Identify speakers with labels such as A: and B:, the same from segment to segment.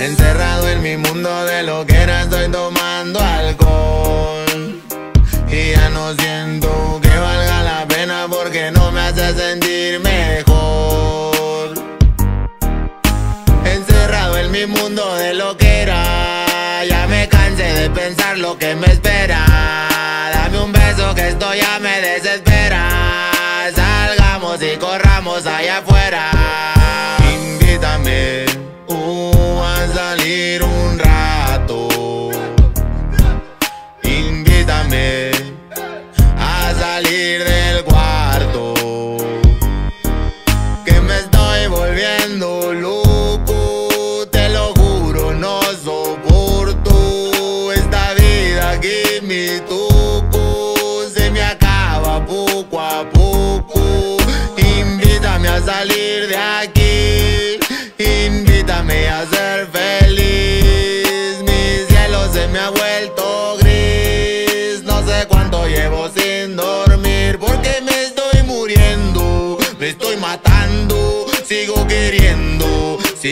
A: Encerrado en mi mundo de lo que era estoy tomando alcohol. Y ya no siento que valga la pena porque no me hace sentir mejor. Encerrado en mi mundo de lo que era Ya me cansé de pensar lo que me espera. Dame un beso que esto ya me desespera. Salgamos y corramos allá afuera.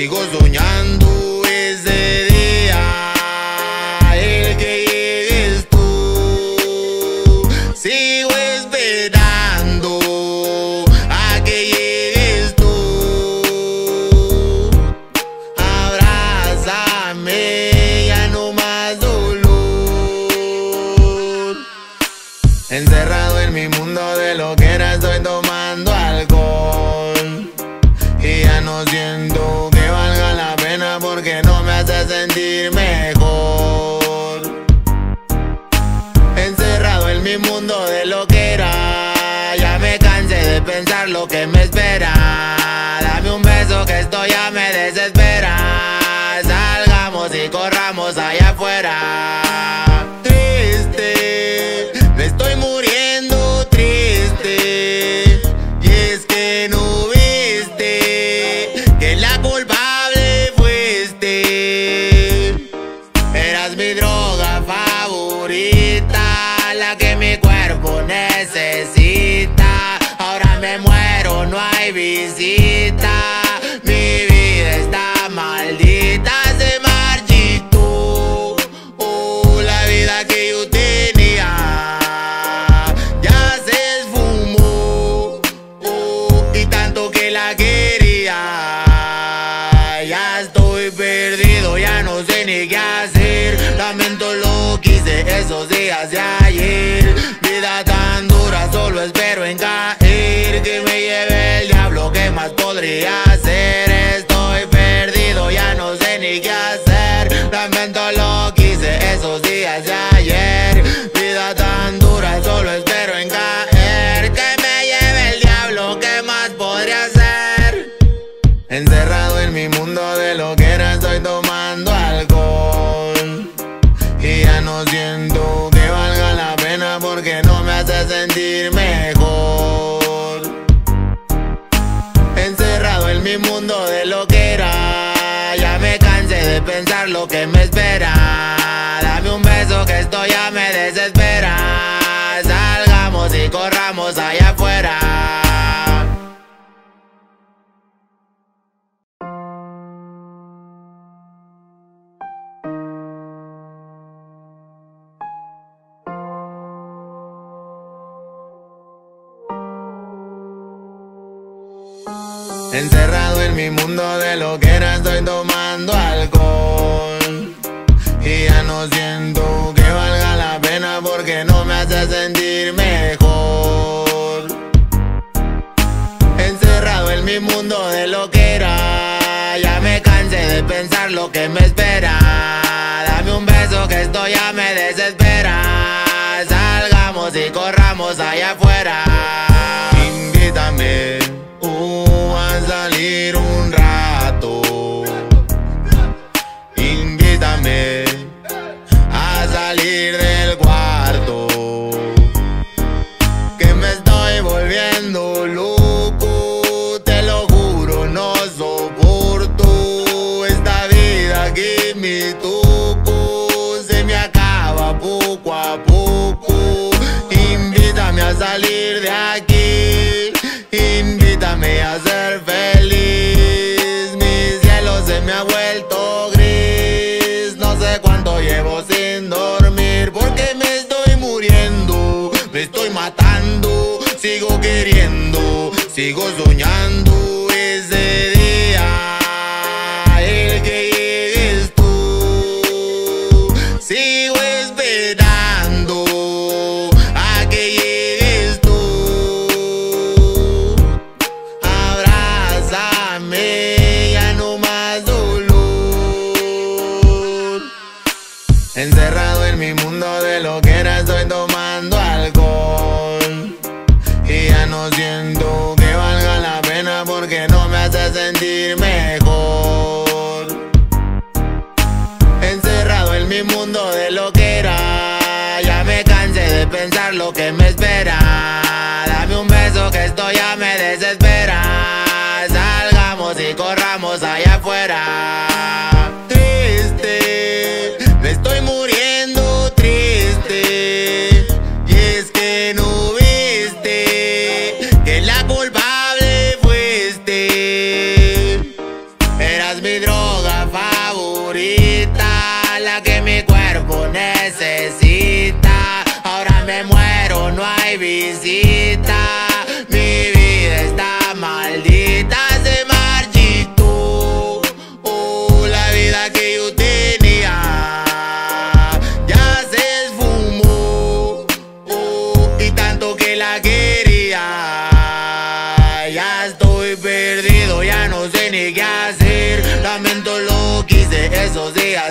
A: sigo soñando. Encerrado en mi mundo de lo que era, estoy tomando alcohol. Y ya no siento que valga la pena porque no me hace sentir mejor. Encerrado en mi mundo de lo que era, ya me cansé de pensar lo que me espera.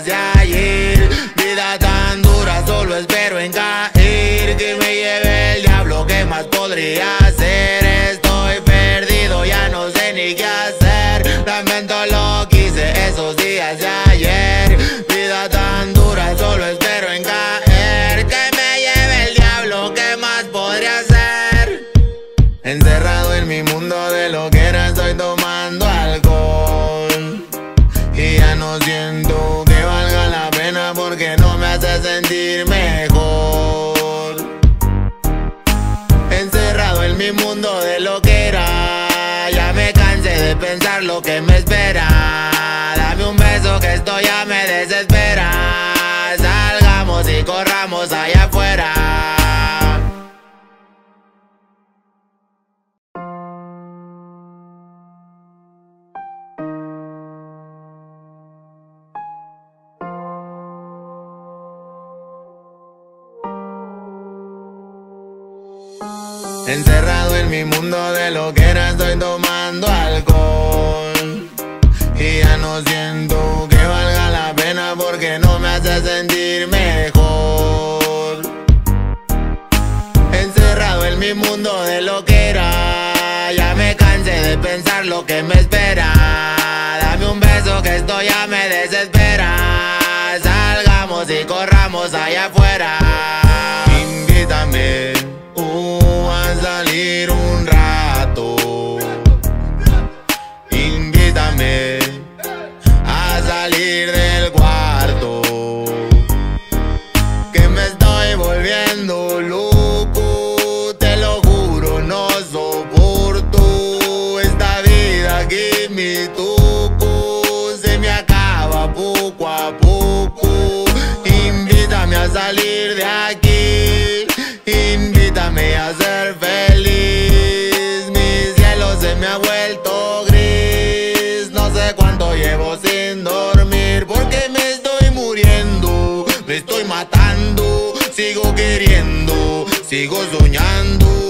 A: De ayer. Vida tan dura, solo espero en caer. Que me lleve el diablo, ¿qué más podría hacer? Estoy perdido, ya no sé ni qué hacer. Lamento lo que hice esos días de mi mundo de lo que era, ya me cansé de pensar lo que me espera. Dame un beso que esto ya me desespera. Salgamos y corramos allá afuera. Encerrado de lo que era, estoy tomando alcohol. Y ya no siento que valga la pena porque no me hace sentir mejor. Encerrado en mi mundo de lo que era, ya me cansé de pensar lo que me espera. Dame un beso que esto ya me Sigo queriendo. Sigo soñando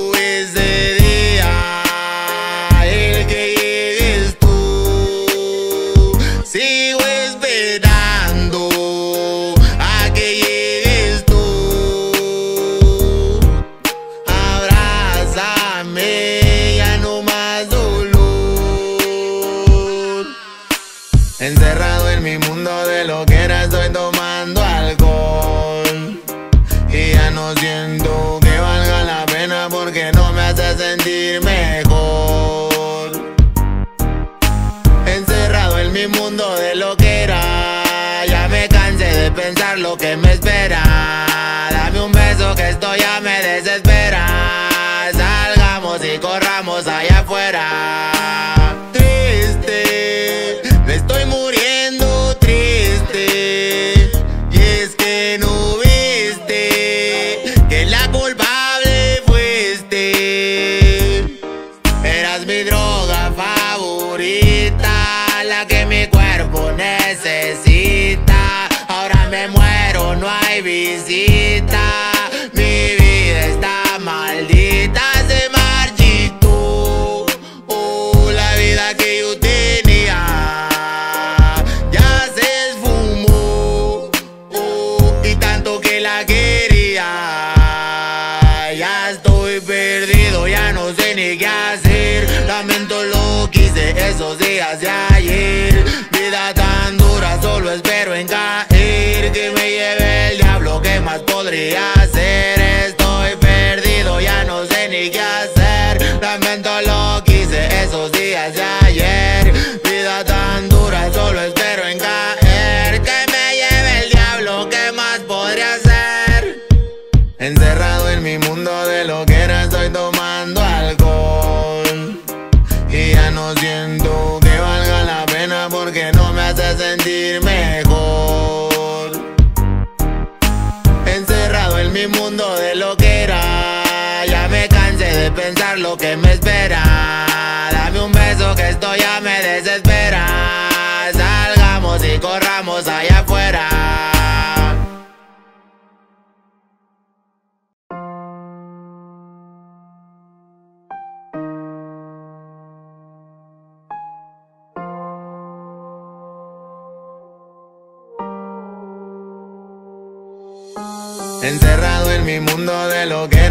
A: que me espera. Dame un beso que esto ya me desespera. Salgamos y corramos allá afuera. Encerrado en mi mundo de lo que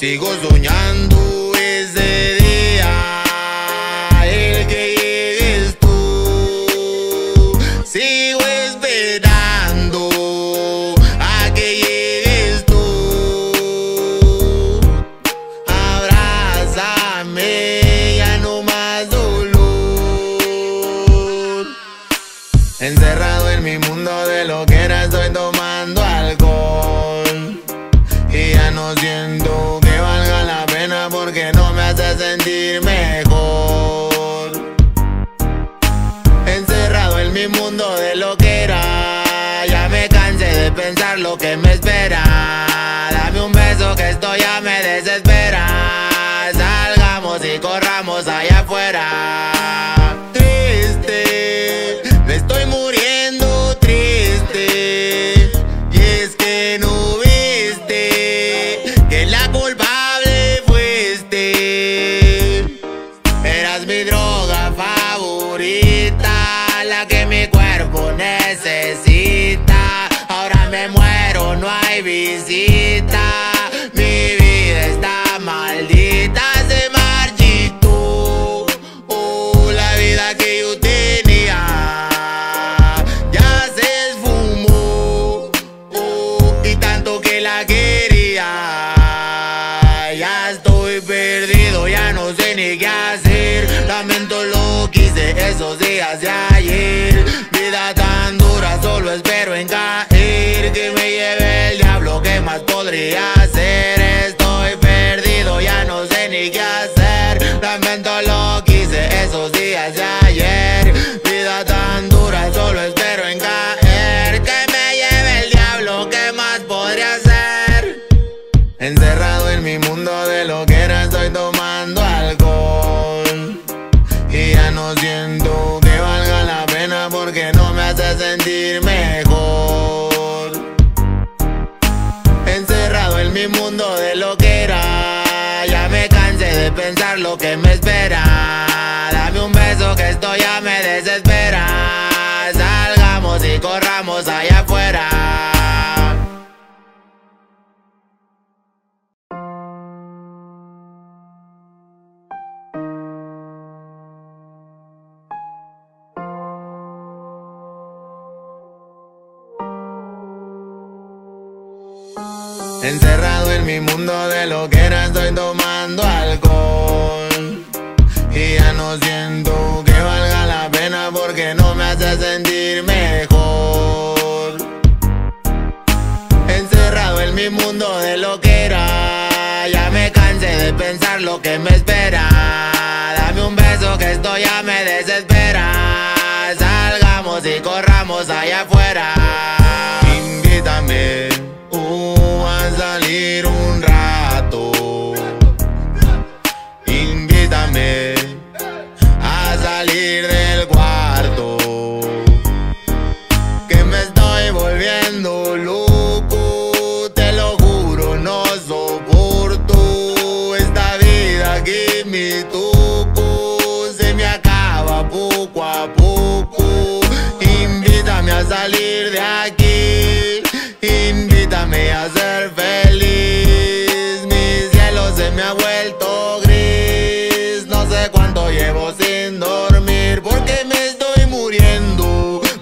A: Sigo soñando. el derrame lo que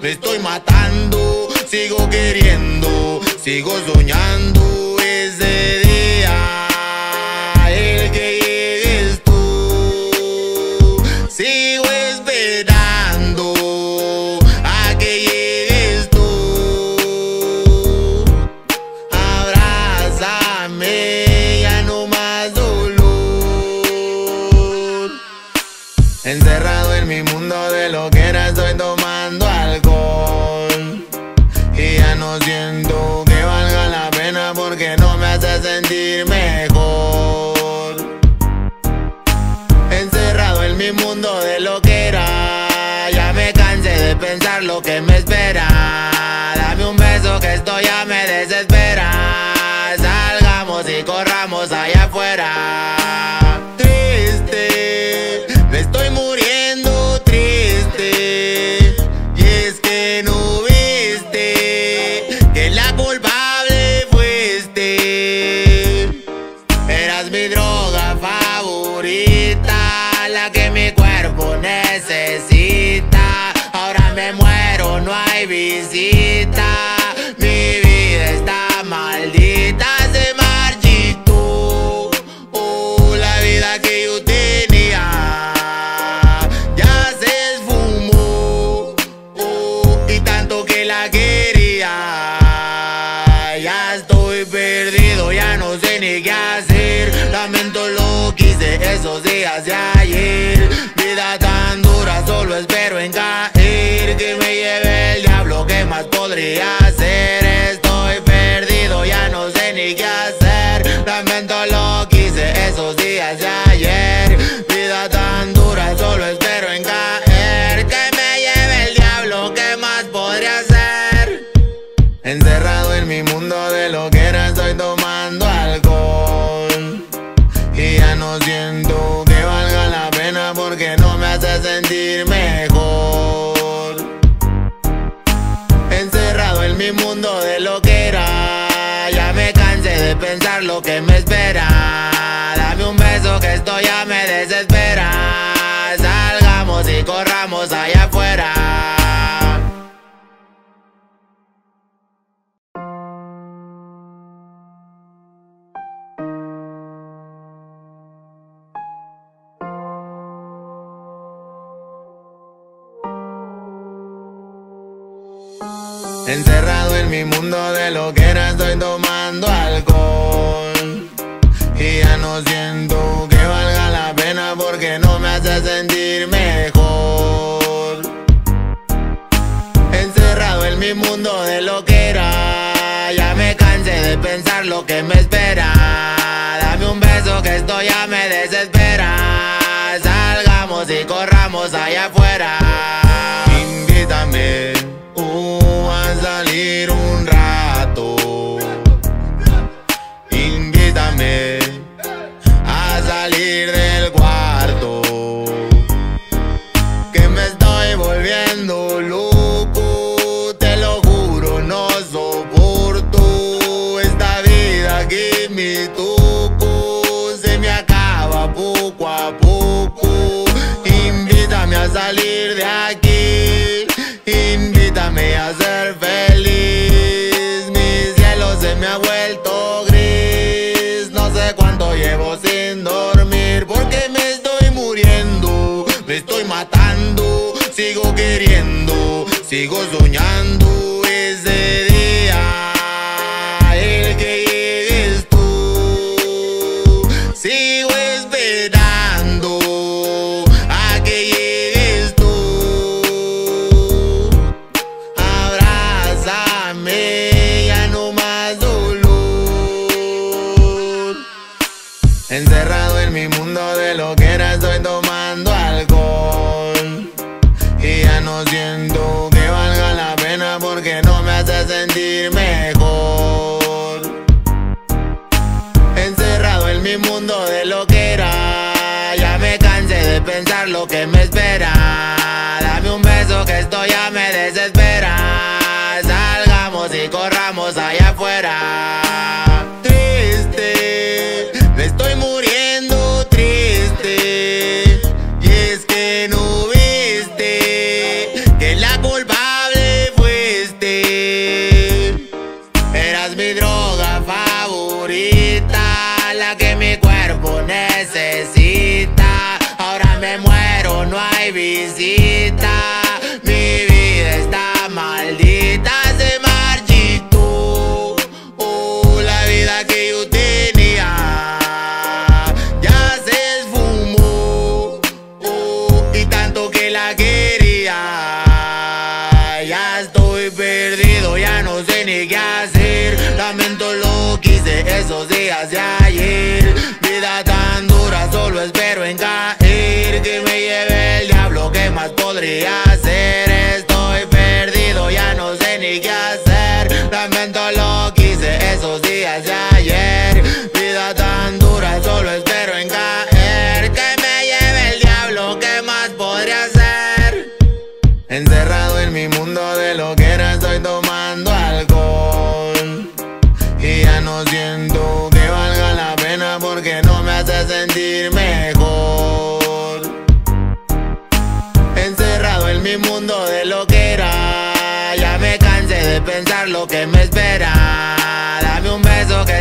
A: Me estoy matando, sigo queriendo, sigo soñando. podría hacer Estoy perdido, ya no sé ni qué hacer. Lamento lo que hice esos días ya. lo que era estoy tomando alcohol. Y ya no siento que valga la pena porque no me hace sentir mejor. Encerrado en mi mundo de lo que era Ya me cansé de pensar lo que me espera. Dame un beso que estoy a sigo queriendo, sigo soñando. más podría ser?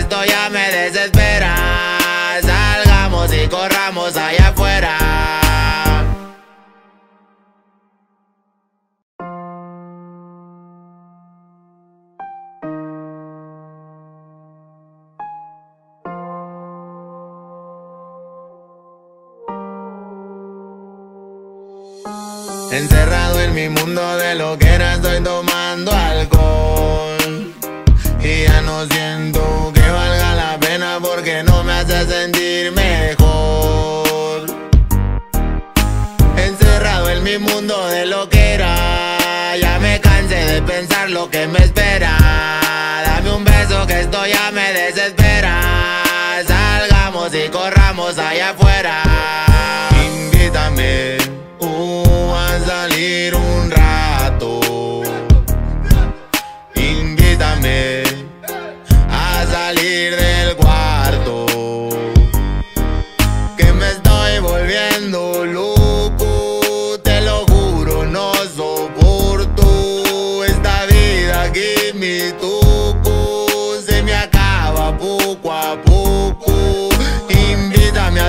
A: esto ya me desespera. Salgamos y corramos allá afuera. Encerrado en mi mundo de lo que era, estoy tomando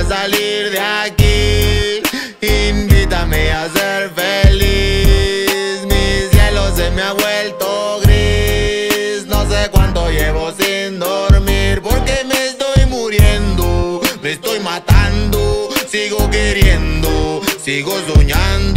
A: salir de aquí. Invítame a ser feliz. Mi cielo se me ha vuelto gris. No sé cuánto llevo sin dormir Porque me estoy muriendo. Me estoy matando. Sigo queriendo. Sigo soñando.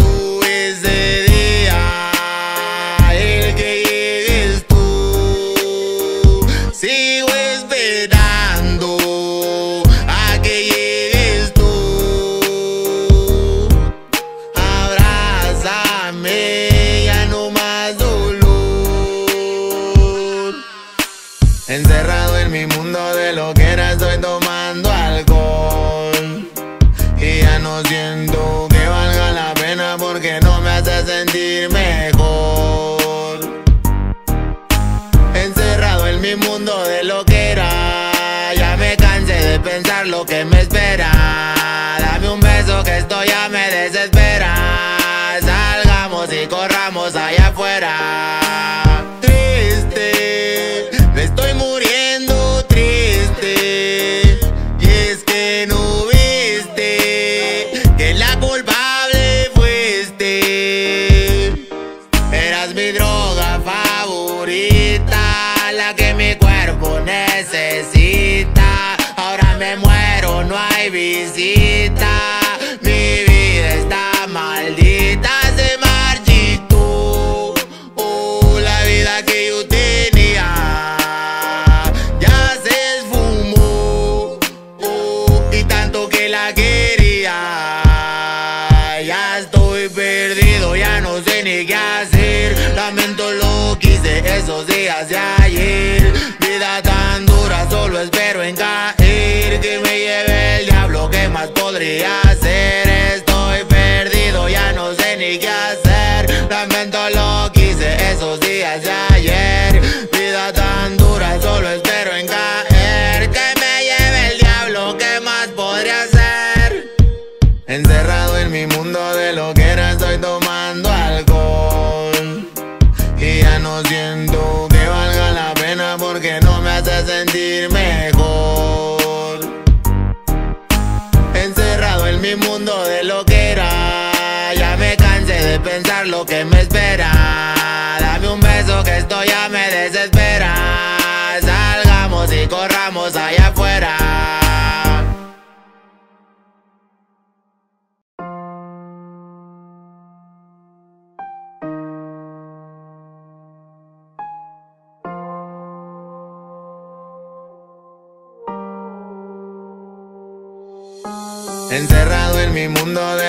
A: días ya.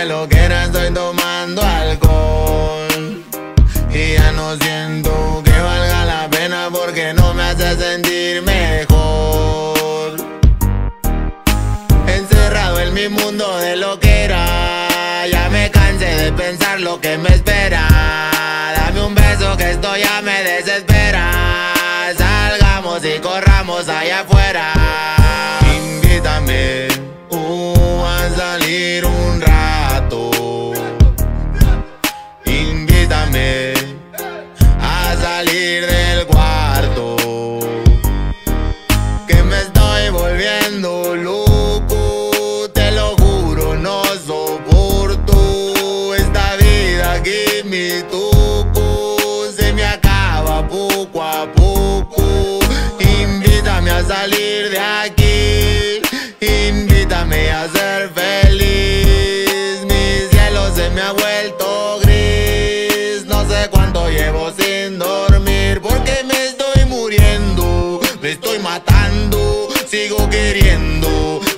A: lo que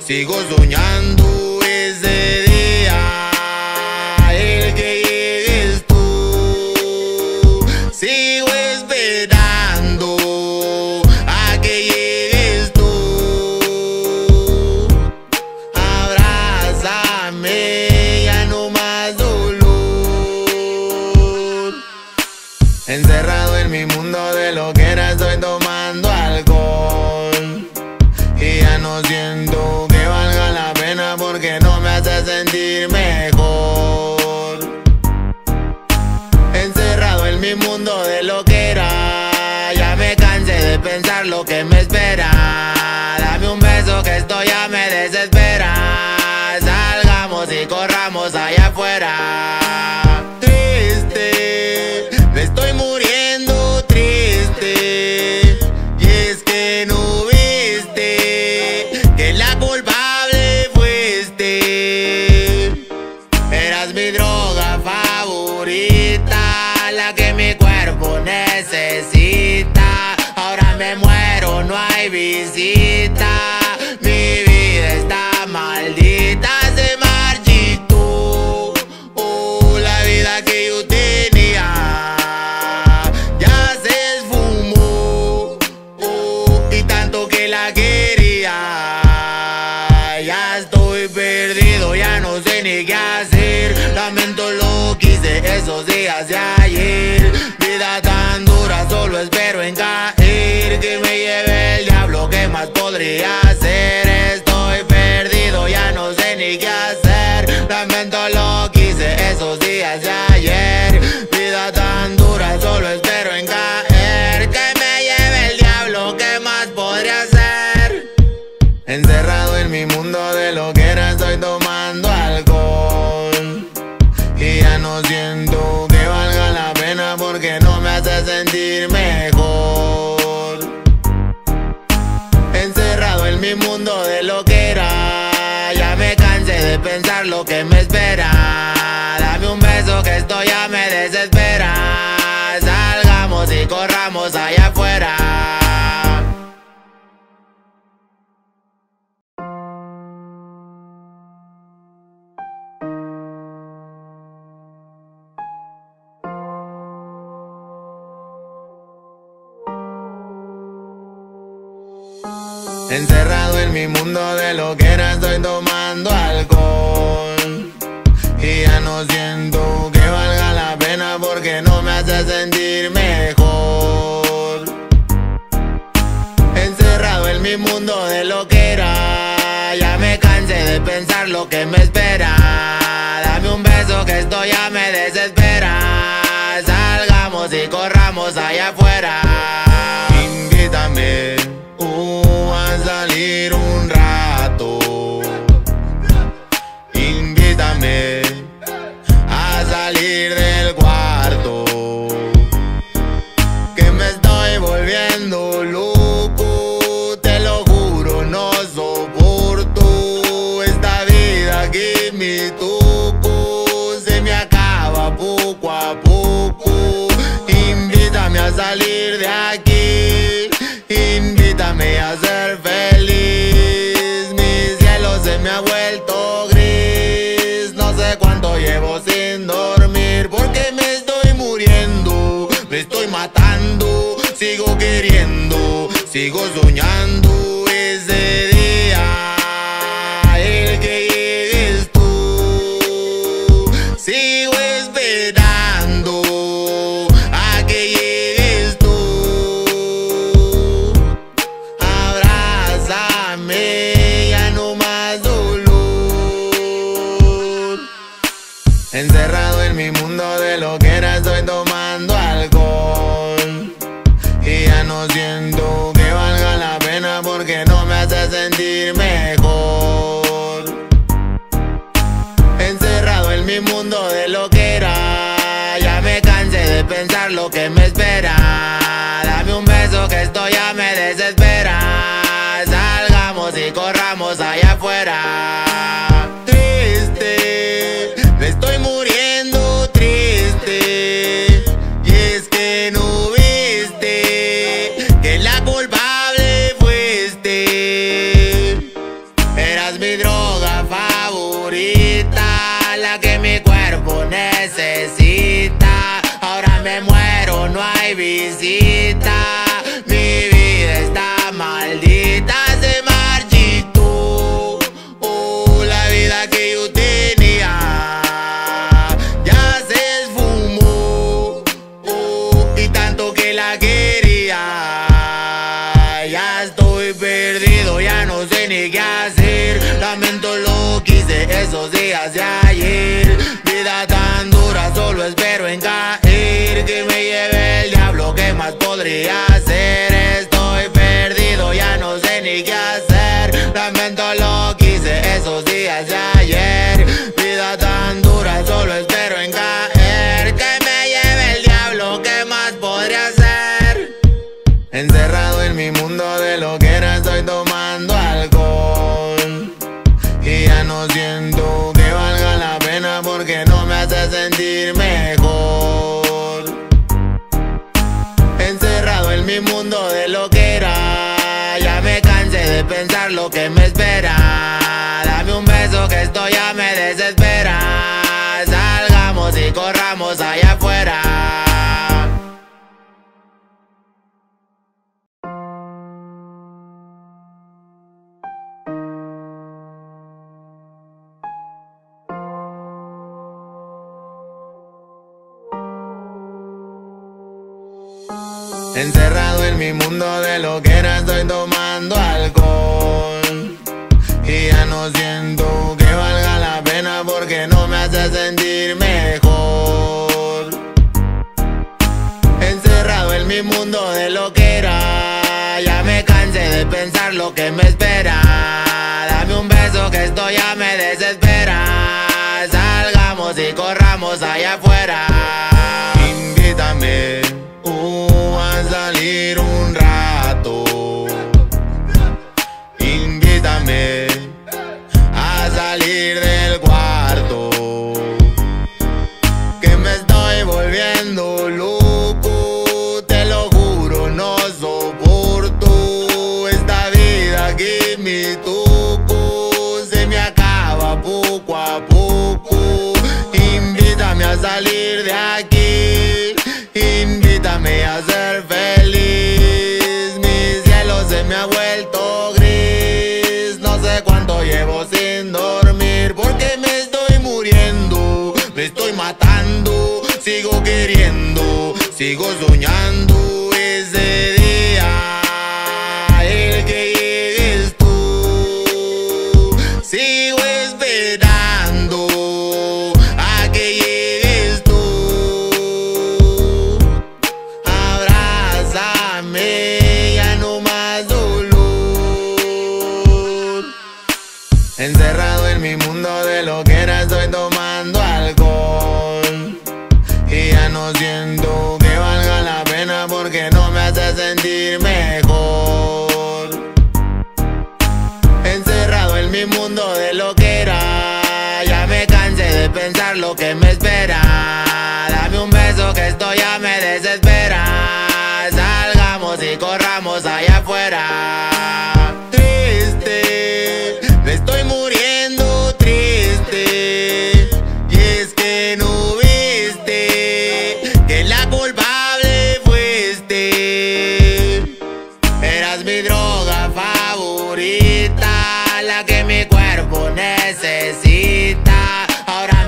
A: Sigo soñando. quería. Ya estoy perdido, ya no sé ni qué hacer. Lamento lo que hice esos días de ayer. Vida tan dura, solo espero en caer. Que me lleve el diablo, ¿qué más podría hacer? Estoy perdido, ya no sé ni qué hacer. Lamento lo que hice esos días de ayer. Encerrado en mi mundo de lo que era estoy tomando alcohol. Y ya no siento que valga la pena porque no me hace sentir mejor. Encerrado en mi mundo de lo que era Ya me cansé de pensar lo que me espera. Dame un beso que esto ya me de sigo soñando. Encerrado en mi mundo de lo que era estoy tomando alcohol. Y ya no siento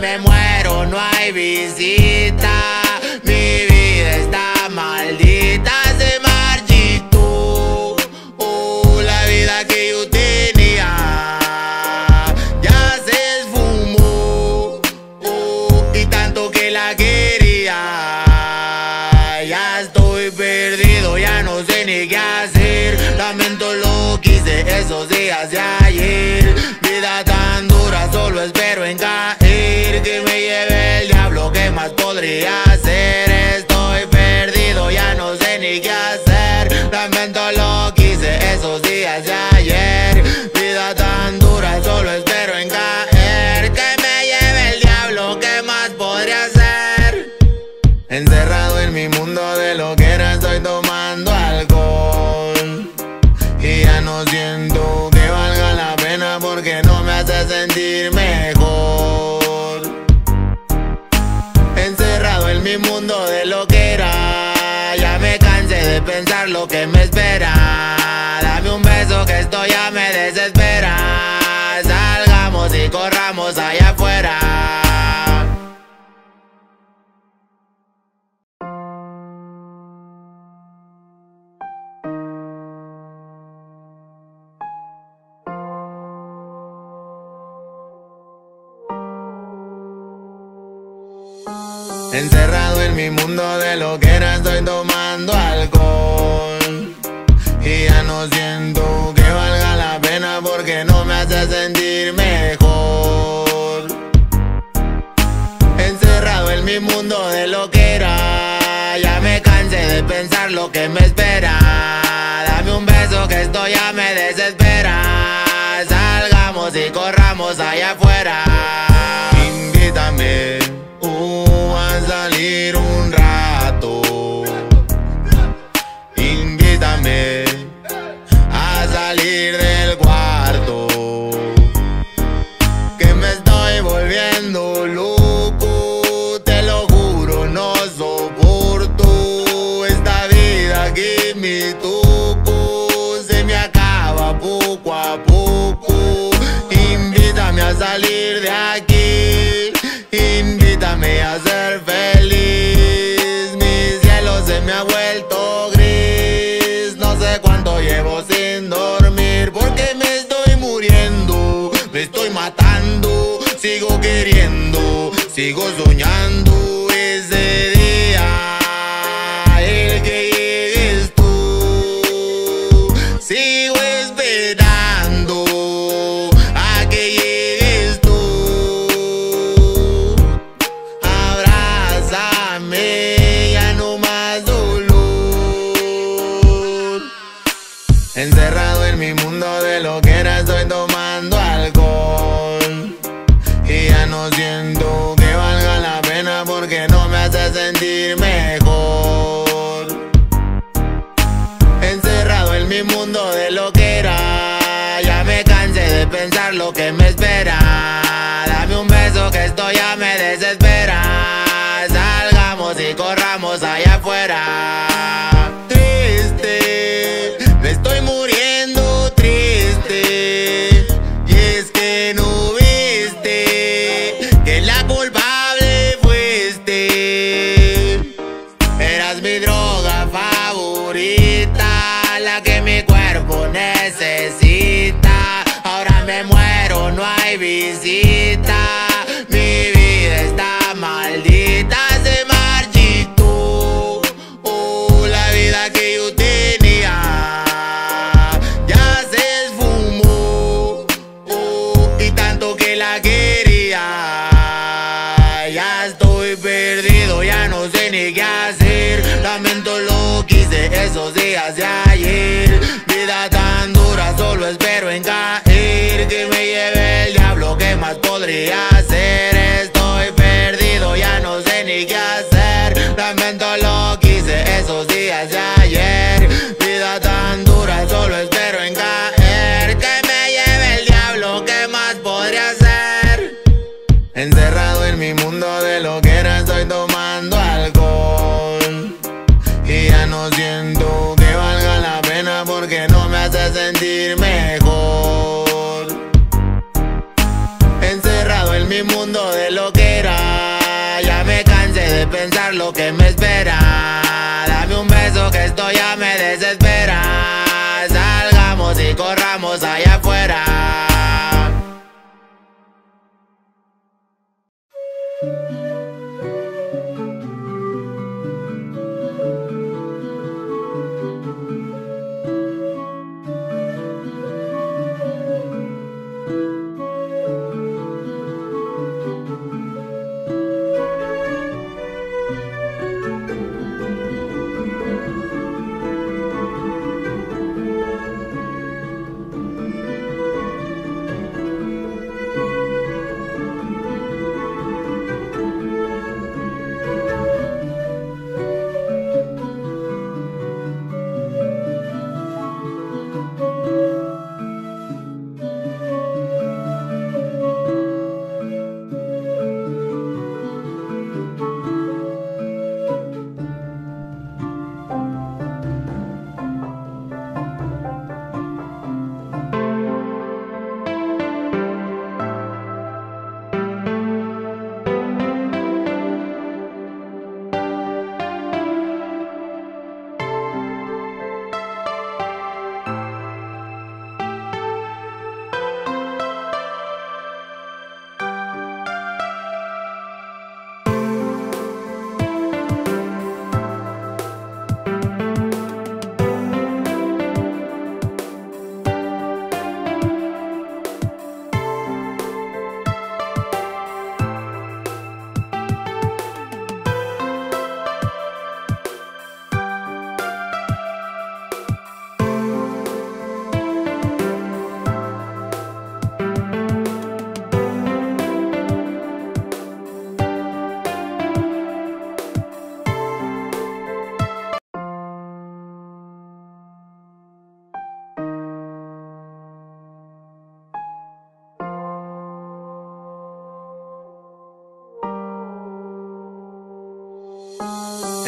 A: me muero no hay visita. realidad. Encerrado en mi mundo de lo que era, estoy tomando algo se gozou cita. Mi vida está maldita, se marchitó. Oh, la vida que yo tenía ya se esfumó. Oh, y tanto que la quería. Ya estoy perdido, ya no sé ni qué hacer. Lamento lo que hice esos días de ayer. Vida tan dura, solo espero en caer. Podría? Estoy perdido, ya no sé ni qué hacer. Lamento lo que hice esos días de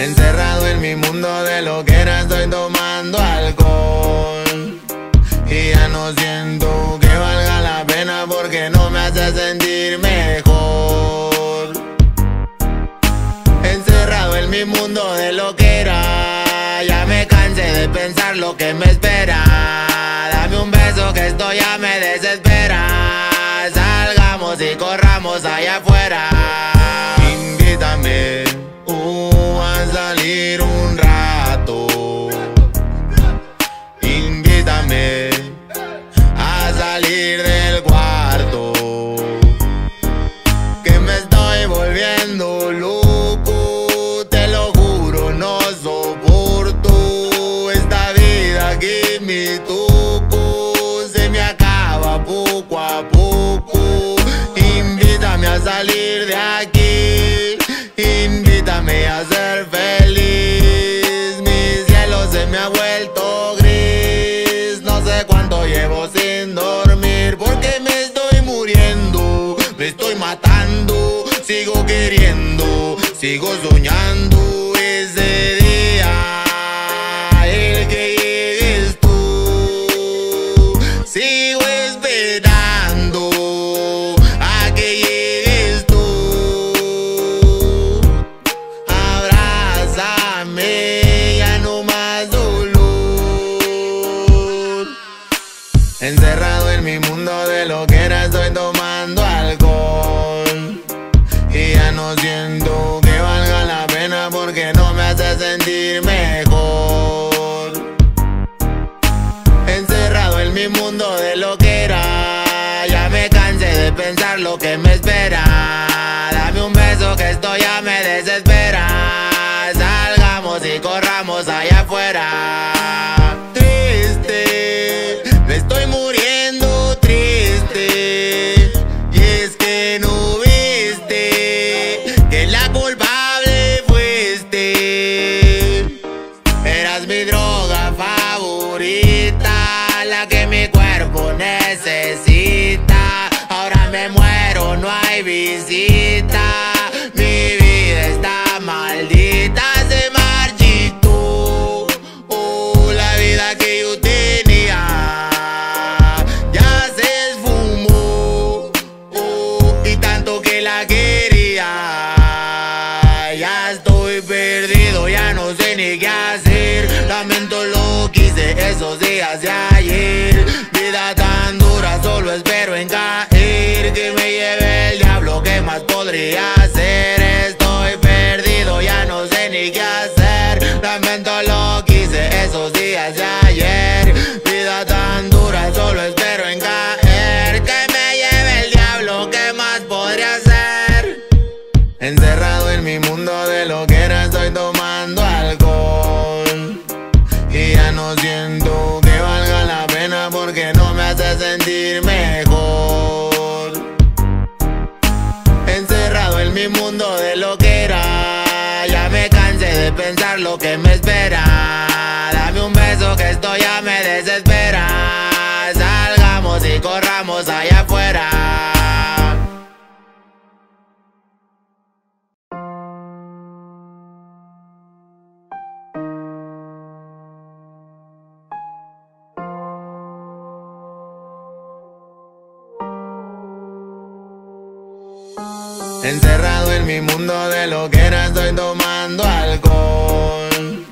A: Encerrado en mi mundo de lo que era, estoy tomando alcohol. Y ya no siento que valga la pena porque no me hace sentir mejor. Encerrado en mi mundo de lo que era, ya me cansé de pensar lo que me espera. Dame un beso que esto ya me desespera. Salgamos y corramos allá afuera. Sigo queriendo. Sigo soñando Says. Encerrado en mi mundo de lo que era estoy tomando alcohol.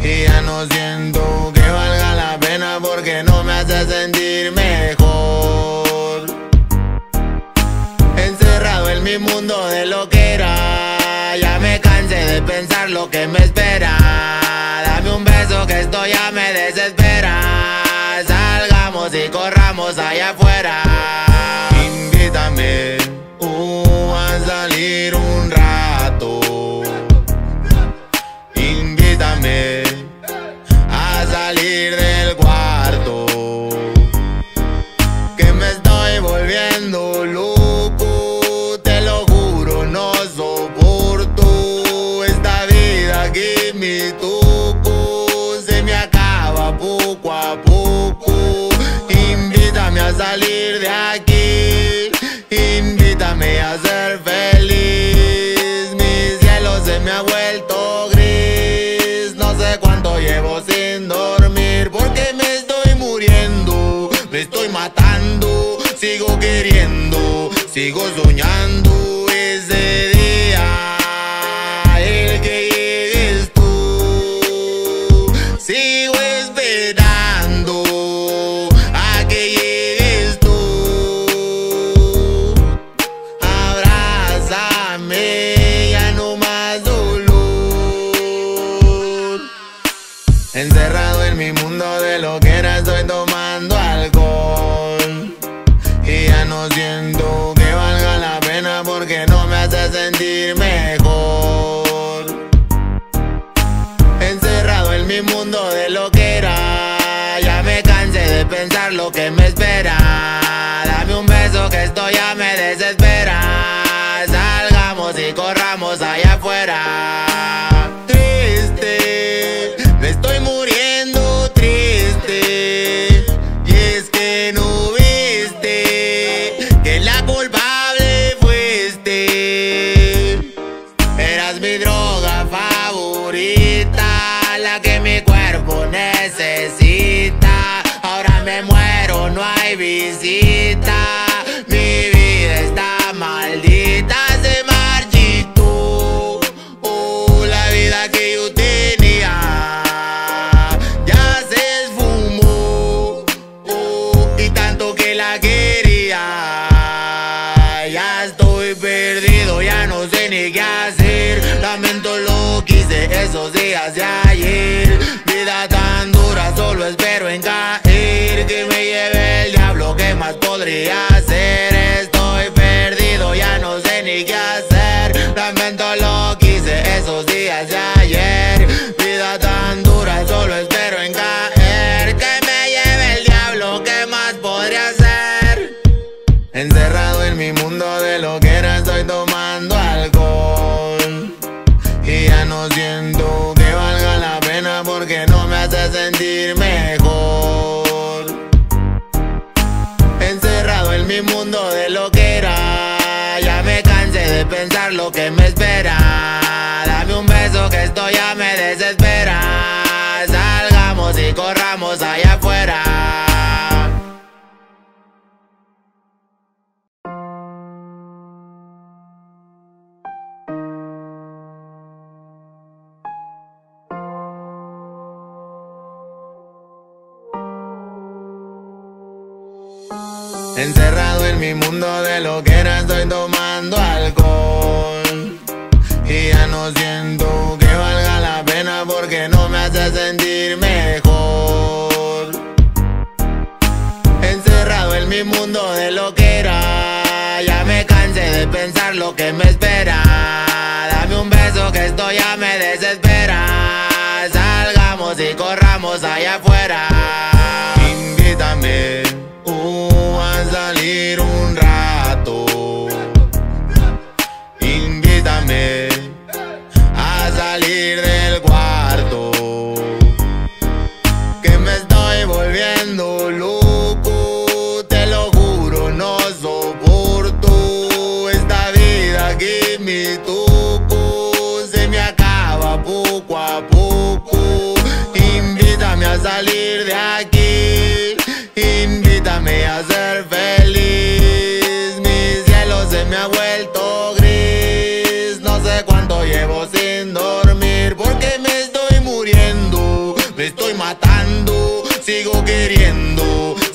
A: Y ya no siento que valga la pena porque no me hace sentir mejor. Encerrado en mi mundo de lo que era Ya me cansé de pensar lo que me espera. Dame un beso que esto ya me desespera. Salgamos y corramos allá afuera. sigo soñando. mirando a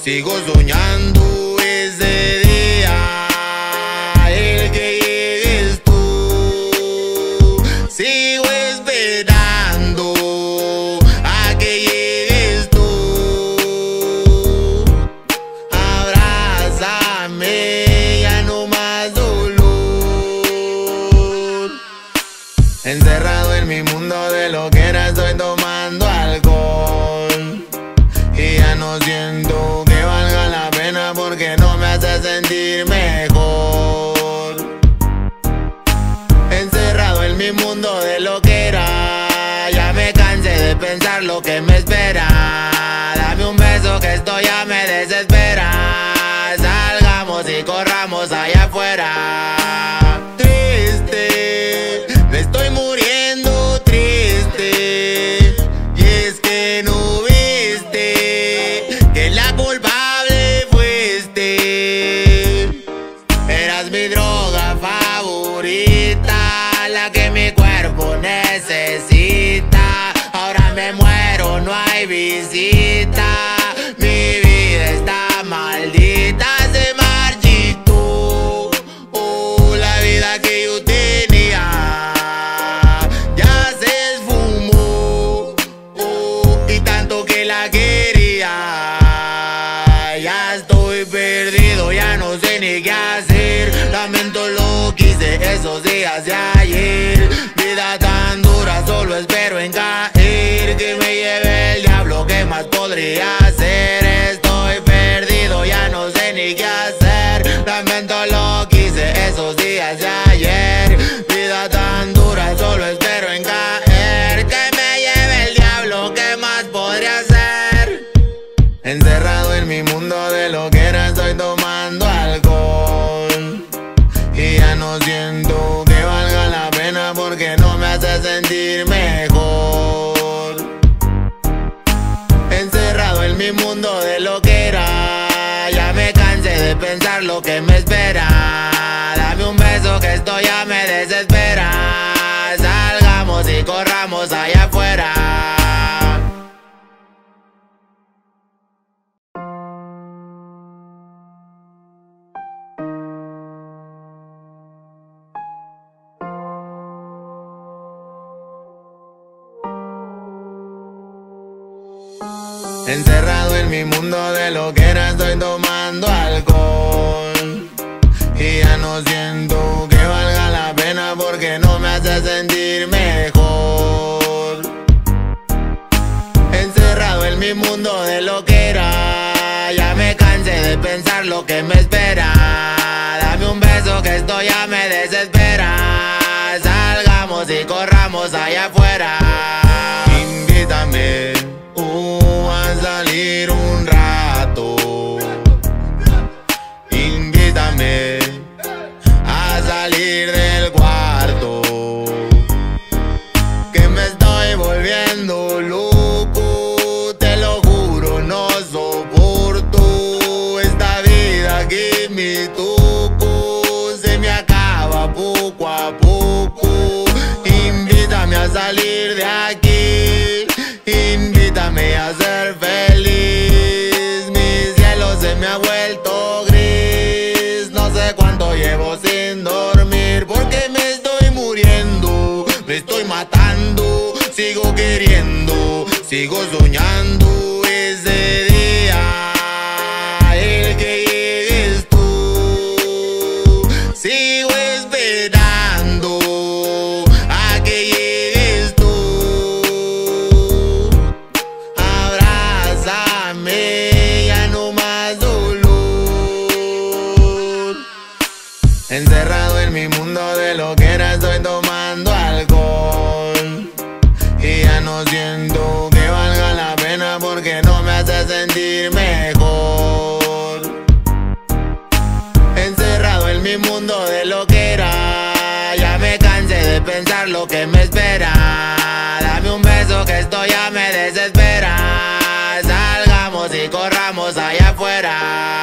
A: Sigo soñando. días de ayer. Vida tan dura, solo espero en caer. Que me lleve el diablo, ¿qué más podría hacer? Estoy perdido, ya no sé ni qué hacer. Lamento lo que hice esos días de ayer. Encerrado en mi mundo de lo que era estoy tomando alcohol. Y ya no siento que valga la pena porque no me hace sentir mejor. Encerrado en mi mundo de lo que era Ya me cansé de pensar lo que me espera. Dame un beso que esto ya me desespera. Salgamos y corramos allá afuera. quiero Sigo queriendo, sigo soñando. mi mundo de lo que era. Ya me cansé de pensar lo que me espera. Dame un beso que esto ya me desespera. Salgamos y corramos allá afuera.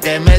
A: que me